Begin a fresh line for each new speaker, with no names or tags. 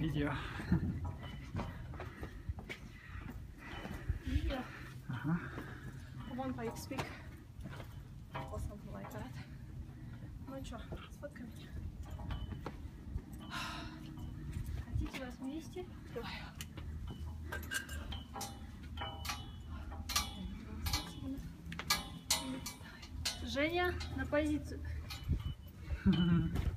Видео.
Видео.
Ага.
One by speak. Or something like that. Ну что, сфоткай меня. Хотите вас вместе? Давай. Женя, на позицию.